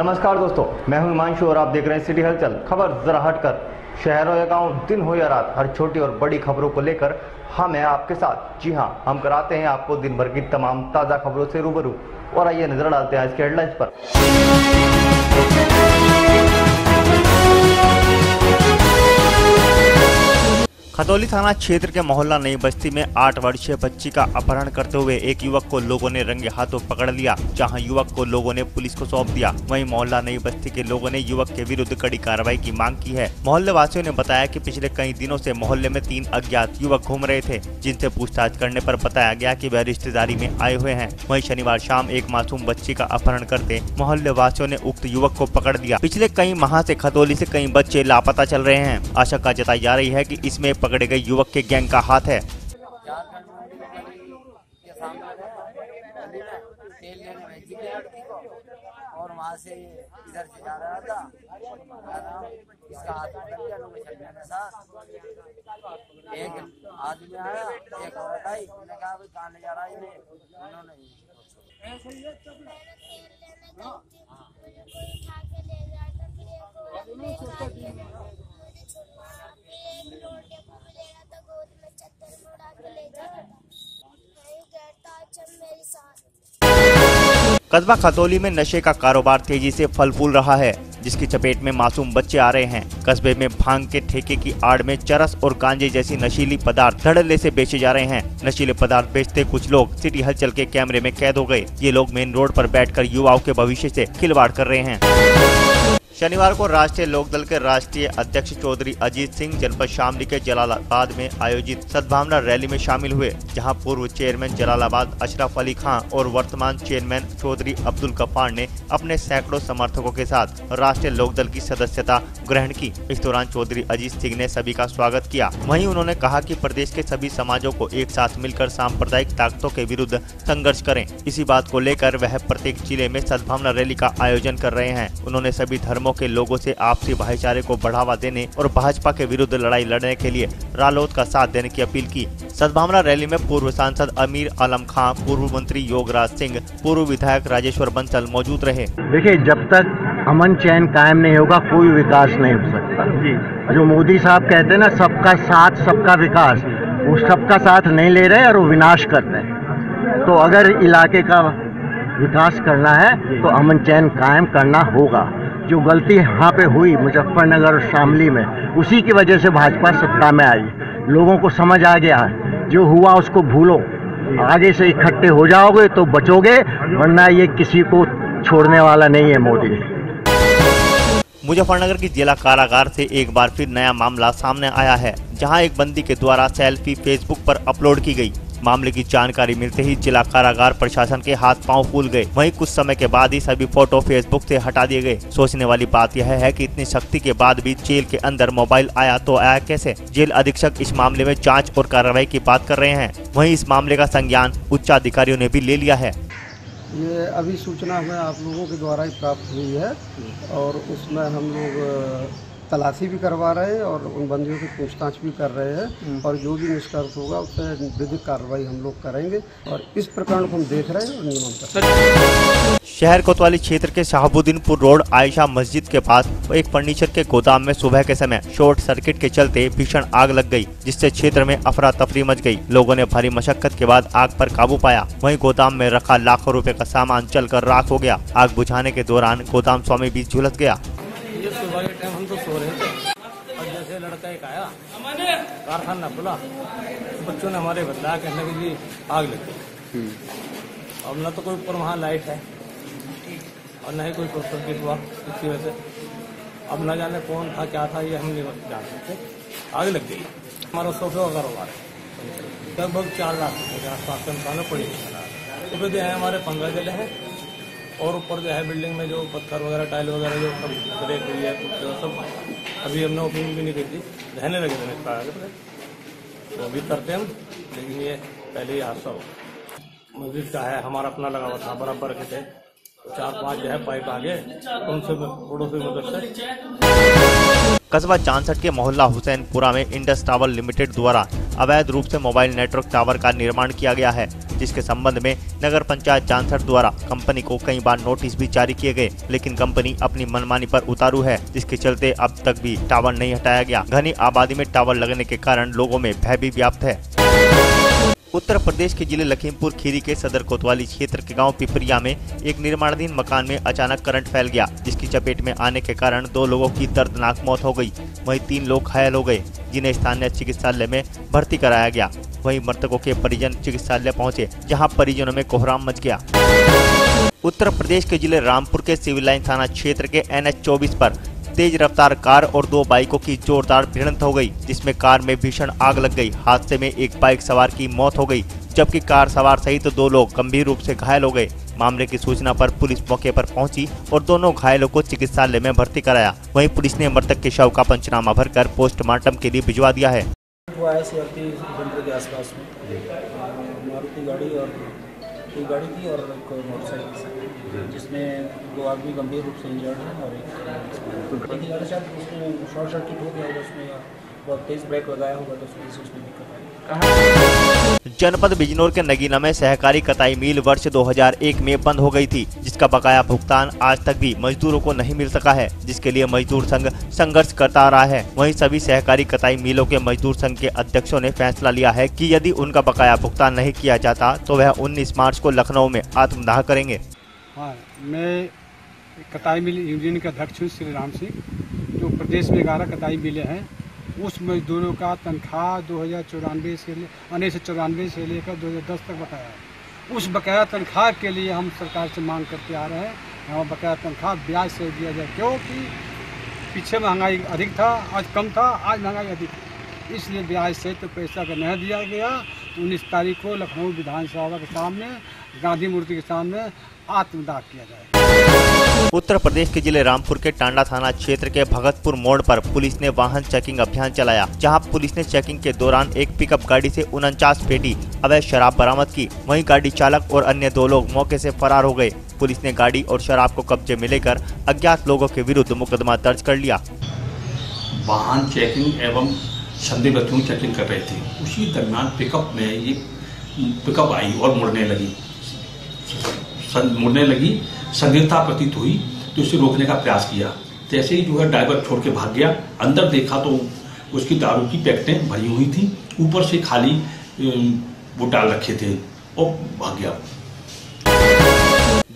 नमस्कार दोस्तों, मैं हूँ हिमांशु और आप देख रहे हैं सिटी हलचल। खबर जरा हटकर शहर हो या गाँव दिन हो या रात, हर छोटी और बड़ी खबरों को लेकर हम हैं आपके साथ। जी हाँ, हम कराते हैं आपको दिन भर की तमाम ताज़ा खबरों से रूबरू। और आइए नज़र डालते हैं आज के हेडलाइंस पर। खतौली थाना क्षेत्र के मोहल्ला नई बस्ती में आठ वर्षीय बच्ची का अपहरण करते हुए एक युवक को लोगों ने रंगे हाथों पकड़ लिया, जहाँ युवक को लोगों ने पुलिस को सौंप दिया। वहीं मोहल्ला नई बस्ती के लोगों ने युवक के विरुद्ध कड़ी कार्रवाई की मांग की है। मोहल्ले वासियों ने बताया कि पिछले कई दिनों से मोहल्ले में तीन अज्ञात युवक घूम रहे थे, जिनसे पूछताछ करने पर बताया गया कि वह रिश्तेदारी में आए हुए हैं। वहीं शनिवार शाम एक मासूम बच्ची का अपहरण करते मोहल्ले वासियों ने उक्त युवक को पकड़ दिया पिछले कई माह से खतौली से कई बच्चे लापता चल रहे हैं। आशंका जताई जा रही है कि इसमें पकड़े गए युवक के गैंग का हाथ है। है और वहाँ से इधर से जा रहा था। इसका हाथ पकड़ लिया लोग के साथ एक आदमी आया एक औरत आई। मैंने कहा भाई कहाँ ले जा रहा है इन्हें उन्होंने कस्बा खतौली में नशे का कारोबार तेज़ी से फल फूल रहा है, जिसकी चपेट में मासूम बच्चे आ रहे हैं। कस्बे में भाँग के ठेके की आड़ में चरस और गांजे जैसी नशीली पदार्थ धड़ल्ले से बेचे जा रहे हैं। नशीले पदार्थ बेचते कुछ लोग सिटी हलचल के कैमरे में कैद हो गए। ये लोग मेन रोड पर बैठकर युवाओं के भविष्य से खिलवाड़ कर रहे हैं। शनिवार को राष्ट्रीय लोकदल के राष्ट्रीय अध्यक्ष चौधरी अजीत सिंह जनपद शामली के जलालाबाद में आयोजित सद्भावना रैली में शामिल हुए, जहाँ पूर्व चेयरमैन जलालाबाद अशरफ अली खान और वर्तमान चेयरमैन चौधरी अब्दुल गफ्फार ने अपने सैकड़ों समर्थकों के साथ राष्ट्रीय लोकदल की सदस्यता ग्रहण की। इस दौरान चौधरी अजीत सिंह ने सभी का स्वागत किया। वही उन्होंने कहा की प्रदेश के सभी समाजों को एक साथ मिलकर सांप्रदायिक ताकतों के विरुद्ध संघर्ष करें। इसी बात को लेकर वह प्रत्येक ज़िले में सद्भावना रैली का आयोजन कर रहे हैं। उन्होंने सभी धर्मों के लोगों से आपसी भाईचारे को बढ़ावा देने और भाजपा के विरुद्ध लड़ाई लड़ने के लिए रालोद का साथ देने की अपील की। सद्भावना रैली में पूर्व सांसद अमीर आलम खां पूर्व मंत्री योगराज सिंह पूर्व विधायक राजेश्वर बंसल मौजूद रहे। देखिए जब तक अमन चैन कायम नहीं होगा कोई विकास नहीं हो सकता। जी। जो मोदी साहब कहते हैं ना सबका साथ सबका विकास वो सबका साथ नहीं ले रहे और वो विनाश कर रहे हैं। तो अगर इलाके का विकास करना है तो अमन चैन कायम करना होगा। जो गलती यहाँ पे हुई मुजफ्फरनगर और शामली में, उसी की वजह से भाजपा सत्ता में आई। लोगों को समझ आ गया, जो हुआ उसको भूलो। आगे से इकट्ठे हो जाओगे तो बचोगे, वरना ये किसी को छोड़ने वाला नहीं है मोदी। मुजफ्फरनगर की जिला कारागार से एक बार फिर नया मामला सामने आया है, जहाँ एक बंदी के द्वारा सेल्फी फेसबुक पर अपलोड की गई। मामले की जानकारी मिलते ही जिला कारागार प्रशासन के हाथ पाँव फूल गए। वहीं कुछ समय के बाद ही सभी फ़ोटो फेसबुक से हटा दिए गए। सोचने वाली बात यह है कि इतनी सख्ती के बाद भी जेल के अंदर मोबाइल आया तो आया कैसे? जेल अधीक्षक इस मामले में जाँच और कार्रवाई की बात कर रहे हैं। वही इस मामले का संज्ञान उच्च अधिकारियों ने भी ले लिया है। ये अभी सूचना हमें आप लोगों के द्वारा ही प्राप्त हुई है और उसमें हम लोग तलाशी भी करवा रहे हैं और उन बंदियों की पूछताछ भी कर रहे हैं और जो भी निष्कर्ष होगा उस पर विधिक कार्रवाई हम लोग करेंगे और इस प्रकरण को हम देख रहे हैं और नियमन शहर कोतवाली क्षेत्र के शाहबुद्दीनपुर रोड आयशा मस्जिद के पास एक फर्नीचर के गोदाम में सुबह के समय शॉर्ट सर्किट के चलते भीषण आग लग गई जिससे क्षेत्र में अफरा तफरी मच गई। लोगों ने भारी मशक्कत के बाद आग पर काबू पाया। वहीं गोदाम में रखा लाखों रुपए का सामान जलकर राख हो गया। आग बुझाने के दौरान गोदाम स्वामी भी झुलस गया ये सुबह के टाइम हम तो सो रहे थे और जैसे लड़का एक आया कारखाना खुला बच्चों ने हमारे बताया कहने की जी आग लग गई। अब न तो कोई ऊपर वहाँ लाइट है और न ही कोई सर्किट हुआ इसकी वजह से। अब न जाने कौन था क्या था ये हम नहीं जान सकते। आग लग गई। हमारा सोफे का कारोबार है। लगभग चार लाख के आसपास के मकान पड़ी तो फिर जो है हमारे पंद्रह ज़िले हैं। और ऊपर जो है बिल्डिंग में जो पत्थर वगैरह, टाइल वगैरह जो सब ब्रेक हुई है, कुछ सब। अभी हमने ओपनिंग भी नहीं की थी। रहने लगे थे निपटा के तो अभी करते हम। लेकिन ये पहले ही हादसा हो मस्जिद का है, हमारा अपना लगा हुआ था, बराबर के थे। चार पाँच जो है पाइप आगे, उनसे पड़ोसी मदद से। कस्बा चांसठ के मोहल्ला हुसैनपुरा में इंडस टावर लिमिटेड द्वारा अवैध रूप से मोबाइल नेटवर्क टावर का निर्माण किया गया है, जिसके संबंध में नगर पंचायत जानसठ द्वारा कंपनी को कई बार नोटिस भी जारी किए गए, लेकिन कंपनी अपनी मनमानी पर उतारू है, जिसके चलते अब तक भी टावर नहीं हटाया गया। घनी आबादी में टावर लगने के कारण लोगों में भय भी व्याप्त है। उत्तर प्रदेश के ज़िले लखीमपुर खीरी के सदर कोतवाली क्षेत्र के गाँव पिपरिया में एक निर्माणाधीन मकान में अचानक करंट फैल गया, जिसकी चपेट में आने के कारण दो लोगों की दर्दनाक मौत हो गई। वहीं तीन लोग घायल हो गए, जिन्हें स्थानीय चिकित्सालय में भर्ती कराया गया। वहीं मृतकों के परिजन चिकित्सालय पहुँचे, जहाँ परिजनों में कोहराम मच गया। उत्तर प्रदेश के ज़िले रामपुर के सिविल लाइन थाना क्षेत्र के एन एच पर तेज रफ्तार कार और दो बाइकों की जोरदार भिड़ंत हो गई जिसमें कार में भीषण आग लग गई। हादसे में एक बाइक सवार की मौत हो गई जबकि कार सवार सहित तो दो लोग गंभीर रूप से घायल हो गए। मामले की सूचना पर पुलिस मौके पर पहुँची और दोनों घायलों को चिकित्सालय में भर्ती कराया। वहीं पुलिस ने मृतक के शव का पंचनामा भरकर पोस्टमार्टम के लिए भिजवा दिया है। वो आया सी सेंटर के आसपास में मारुति गाड़ी थी और एक मोटरसाइकिल जिसमें दो आदमी गंभीर रूप से इंजर्ड हैं और एक गाड़ी शायद उसमें शॉर्ट सर्किट हो गया होगा उसमें या बहुत तेज़ ब्रेक लगाया होगा तो उसमें से उसमें दिक्कत जनपद बिजनौर के नगीना में सहकारी कताई मिल वर्ष 2001 में बंद हो गई थी, जिसका बकाया भुगतान आज तक भी मजदूरों को नहीं मिल सका है, जिसके लिए मजदूर संघ संघर्ष करता रहा है। वहीं सभी सहकारी कताई मिलों के मजदूर संघ के अध्यक्षों ने फैसला लिया है कि यदि उनका बकाया भुगतान नहीं किया जाता तो वह 19 मार्च को लखनऊ में आत्मदाह करेंगे। हाँ मैं कताई मिल यूनियन के अध्यक्ष हूँ, श्री राम सिंह, जो प्रदेश में ग्यारह कताई मिलें हैं। उस मजदूरों का तनख्वाह दो हज़ार चौरानवे से उन्नीस सौ चौरानवे से लेकर दो हज़ार दस तक बकाया है। उस बकाया तनख्वाह के लिए हम सरकार से मांग करते आ रहे हैं। हमारा बकाया तनख्वाह ब्याज से दिया जाए, क्योंकि पीछे महँगाई अधिक था, आज कम था, आज महँगाई अधिक इसलिए ब्याज से तो पैसा अगर नहीं दिया गया तो उन्नीस तारीख को लखनऊ विधानसभा के सामने, गांधी मूर्ति के सामने आत्मदाह किया जाए उत्तर प्रदेश के ज़िले रामपुर के टांडा थाना क्षेत्र के भगतपुर मोड़ पर पुलिस ने वाहन चेकिंग अभियान चलाया, जहाँ पुलिस ने चेकिंग के दौरान एक पिकअप गाड़ी से उनचास पेटी अवैध शराब बरामद की। वहीं गाड़ी चालक और अन्य दो लोग मौके से फरार हो गए। पुलिस ने गाड़ी और शराब को कब्जे में लेकर अज्ञात लोगों के विरुद्ध मुकदमा दर्ज कर लिया। वाहन चेकिंग एवं संदिग्ध की चेकिंग कर रहे थे। उसी दरमियान पिकअप में ये पिकअप आई और मुड़ने लगी। मुड़ने लगी संदिग्धता प्रतीत हुई तो उसे रोकने का प्रयास किया। जैसे ही जो है ड्राइवर छोड़ के भाग गया। अंदर देखा तो उसकी दारू की पैकेटें भरी हुई थी। ऊपर से खाली वो डाल रखे थे और भाग गया।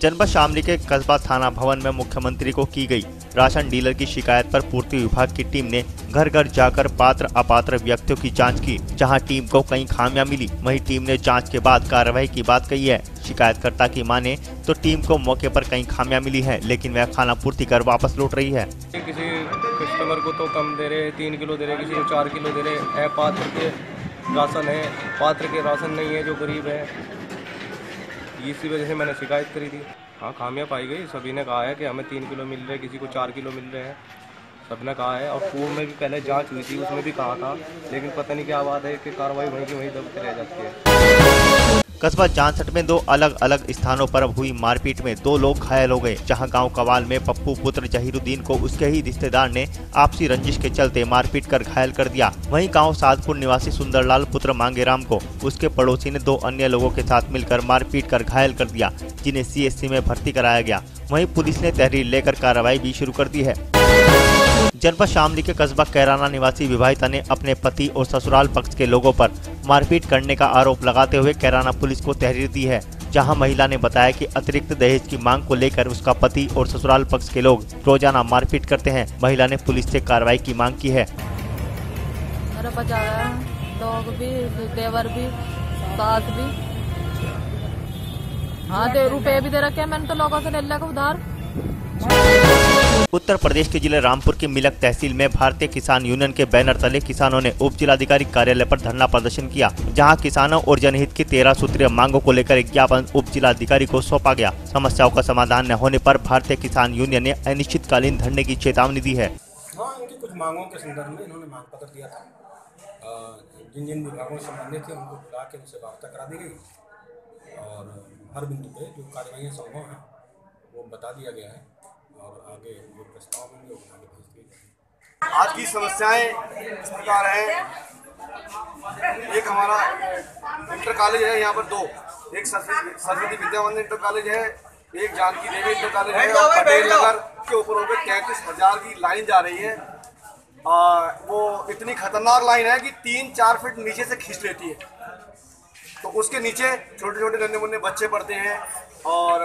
जनपद शामली के कस्बा थाना भवन में मुख्यमंत्री को की गई राशन डीलर की शिकायत पर पूर्ति विभाग की टीम ने घर घर जाकर पात्र अपात्र व्यक्तियों की जाँच की, जहाँ टीम को कई खामियाँ मिली। वहीं टीम ने जाँच के बाद कार्रवाई की बात कही है। शिकायतकर्ता की माने तो टीम को मौके पर कई खामियाँ मिली है, लेकिन वह खाना पूर्ति कर वापस लौट रही है। किसी कस्टमर को तो कम दे रहे, तीन किलो दे रहे, किसी को चार किलो दे रहे पात्र के राशन है। पात्र के राशन नहीं है जो गरीब है। इसी वजह से मैंने शिकायत करी थी। हाँ खामियाँ पाई गई। सभी ने कहा है कि हमें तीन किलो मिल रहे हैं, किसी को चार किलो मिल रहे हैं। सबने कहा है। और पूर्व में भी पहले जाँच हुई थी, उसमें भी कहा था। लेकिन पता नहीं क्या बात है कि कार्रवाई वहीं की वहीं दबते रह जाती है। कस्बा जानसठ में दो अलग अलग स्थानों पर हुई मारपीट में दो लोग घायल हो गए, जहाँ गाँव कवाल में पप्पू पुत्र जहीरुद्दीन को उसके ही रिश्तेदार ने आपसी रंजिश के चलते मारपीट कर घायल कर दिया। वहीं गाँव सादपुर निवासी सुंदरलाल पुत्र मांगेराम को उसके पड़ोसी ने दो अन्य लोगों के साथ मिलकर मारपीट कर घायल कर दिया, जिन्हें सीएससी में भर्ती कराया गया। वहीं पुलिस ने तहरीर लेकर कार्रवाई भी शुरू कर दी है। जनपद शामली के कस्बा कैराना निवासी विवाहिता ने अपने पति और ससुराल पक्ष के लोगों पर मारपीट करने का आरोप लगाते हुए कैराना पुलिस को तहरीर दी है, जहाँ महिला ने बताया कि अतिरिक्त दहेज की मांग को लेकर उसका पति और ससुराल पक्ष के लोग रोज़ाना मारपीट करते हैं। महिला ने पुलिस से कार्रवाई की मांग की है। भी, देवर भी भी। हाँ दे रुपए भी दे रखे मैंने तो लोगों से ले लिया उधार उत्तर प्रदेश के ज़िले रामपुर की मिलक तहसील में भारतीय किसान यूनियन के बैनर तले किसानों ने उप जिलाधिकारी कार्यालय पर धरना प्रदर्शन किया, जहाँ किसानों और जनहित की तेरह सूत्रीय मांगों को लेकर एक ज्ञापन उप जिलाधिकारी को सौंपा गया। समस्याओं का समाधान न होने पर भारतीय किसान यूनियन ने अनिश्चितकालीन धरने की चेतावनी दी है। हाँ कुछ मांगों के संदर्भ में इन्होंने मांग पत्र दिया था। जिन जिन विभागों से संबंधित थे, उनको बुला के उनसे वार्ता करा दी गई। और हर बिंदु पे जो संभव है, वो बता दिया गया है। और आगे जो प्रस्ताव होंगे वो आगे भेज दिए आज की समस्याएँ इस प्रकार हैं। एक हमारा इंटर कॉलेज है यहाँ पर दो। एक सरस्वती सरस्वती विद्या मंदिर इंटर कॉलेज है एक जानकी देवी इंटर कॉलेज है और पटेल नगर के ऊपर ऊपर तैंतीस हज़ार की लाइन जा रही है। आ, वो इतनी खतरनाक लाइन है कि तीन चार फीट नीचे से खींच लेती है। तो उसके नीचे छोटे छोटे नन्हे मुन्ने बच्चे पढ़ते हैं और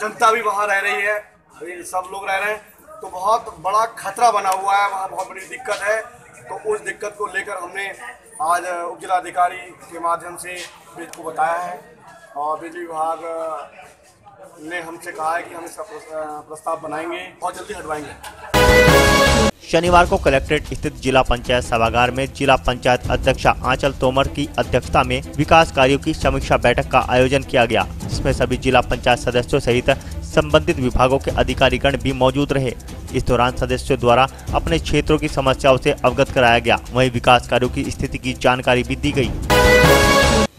जनता भी वहाँ रह रही है। ये सब लोग रह रहे हैं तो बहुत बड़ा खतरा बना हुआ है, वहाँ बहुत बड़ी दिक्कत है। तो उस दिक्कत को लेकर हमने आज उप जिलाधिकारी के माध्यम से ब्रिज को बताया है और बिजली विभाग ने हमसे कहा है कि हम इसका प्रस्ताव बनाएँगे और जल्दी हटवाएँगे। शनिवार को कलेक्ट्रेट स्थित जिला पंचायत सभागार में जिला पंचायत अध्यक्षा आंचल तोमर की अध्यक्षता में विकास कार्यों की समीक्षा बैठक का आयोजन किया गया, जिसमें सभी जिला पंचायत सदस्यों सहित संबंधित विभागों के अधिकारीगण भी मौजूद रहे इस दौरान सदस्यों द्वारा अपने क्षेत्रों की समस्याओं से अवगत कराया गया वहीं विकास कार्यों की स्थिति की जानकारी भी दी गई।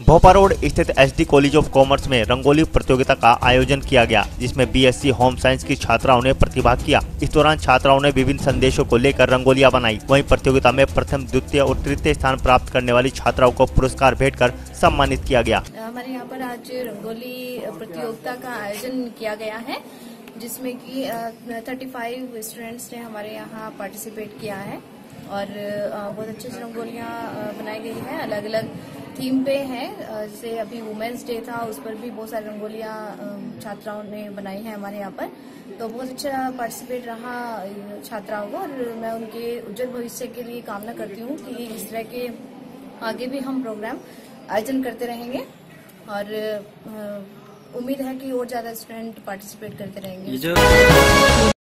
भोपा रोड स्थित एसडी कॉलेज ऑफ़ कॉमर्स में रंगोली प्रतियोगिता का आयोजन किया गया, जिसमें बीएससी होम साइंस की छात्राओं ने प्रतिभाग किया। इस दौरान छात्राओं ने विभिन्न संदेशों को लेकर रंगोलियाँ बनाई। वहीं प्रतियोगिता में प्रथम, द्वितीय और तृतीय स्थान प्राप्त करने वाली छात्राओं को पुरस्कार भेंट कर सम्मानित किया गया। हमारे यहाँ पर आज रंगोली प्रतियोगिता का आयोजन किया गया है, जिसमें कि थर्टी स्टूडेंट्स ने हमारे यहाँ पार्टिसिपेट किया है। और बहुत अच्छी अच्छी रंगोलियाँ बनाई गई है। अलग अलग थीम पे है। जैसे अभी वुमेन्स डे था, उस पर भी बहुत सारी रंगोलियाँ छात्राओं ने बनाई हैं हमारे यहाँ पर। तो बहुत अच्छा पार्टिसिपेट रहा छात्राओं को और मैं उनके उज्जवल भविष्य के लिए कामना करती हूँ कि इस तरह के आगे भी हम प्रोग्राम आयोजन करते रहेंगे। और उम्मीद है कि और ज़्यादा स्टूडेंट पार्टिसिपेट करते रहेंगे।